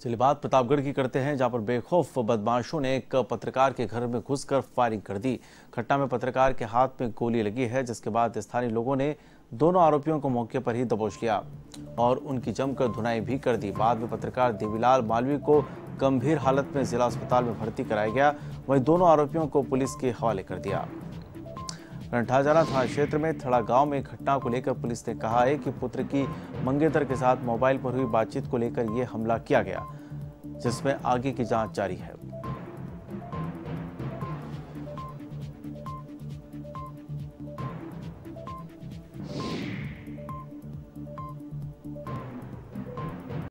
चलिए बात प्रतापगढ़ की करते हैं, जहाँ पर बेखौफ बदमाशों ने एक पत्रकार के घर में घुसकर फायरिंग कर दी। घटना में पत्रकार के हाथ में गोली लगी है, जिसके बाद स्थानीय लोगों ने दोनों आरोपियों को मौके पर ही दबोच लिया और उनकी जमकर धुनाई भी कर दी। बाद में पत्रकार देवीलाल मालवी को गंभीर हालत में जिला अस्पताल में भर्ती कराया गया। वहीं दोनों आरोपियों को पुलिस के हवाले कर दिया। रंठाजाना थाना क्षेत्र में थड़ा गाँव में घटना को लेकर पुलिस ने कहा है कि पुत्र की मंगेतर के साथ मोबाइल पर हुई बातचीत को लेकर यह हमला किया गया, जिसमें आगे की जाँच जारी है।